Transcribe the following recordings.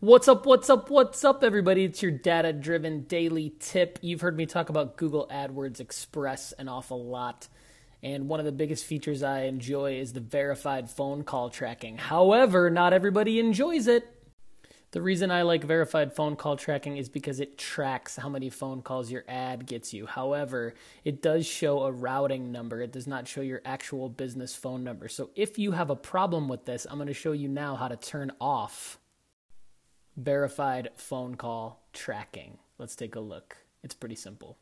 What's up, what's up, what's up, everybody? It's your data driven daily tip. You've heard me talk about Google AdWords Express an awful lot. And one of the biggest features I enjoy is the verified phone call tracking. However, not everybody enjoys it. The reason I like verified phone call tracking is because it tracks how many phone calls your ad gets you. However, it does show a routing number. It does not show your actual business phone number. So if you have a problem with this, I'm going to show you now how to turn off verified phone call tracking. Let's take a look. It's pretty simple.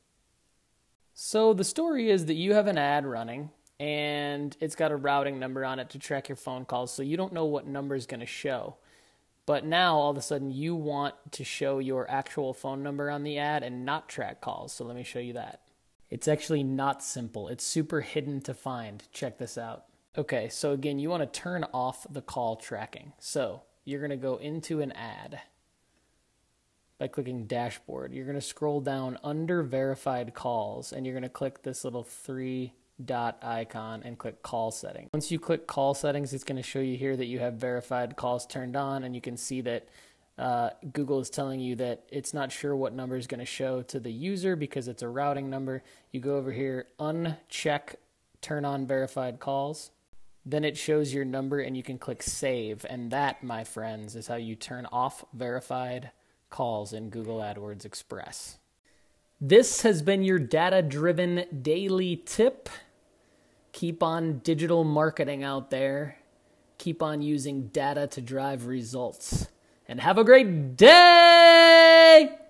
So the story is that you have an ad running and it's got a routing number on it to track your phone calls, so you don't know what number is going to show. But now all of a sudden you want to show your actual phone number on the ad and not track calls. So let me show you that. It's actually not simple. It's super hidden to find. Check this out. Okay, so again, you want to turn off the call tracking. So you're going to go into an ad by clicking dashboard. You're going to scroll down under verified calls and you're going to click this little three dot icon and click call settings. Once you click call settings, it's going to show you here that you have verified calls turned on and you can see that uh, Google is telling you that it's not sure what number is going to show to the user because it's a routing number. You go over here, uncheck turn on verified calls then it shows your number and you can click save. And that, my friends, is how you turn off verified calls in Google AdWords Express. This has been your data driven daily tip. Keep on digital marketing out there. Keep on using data to drive results. And have a great day!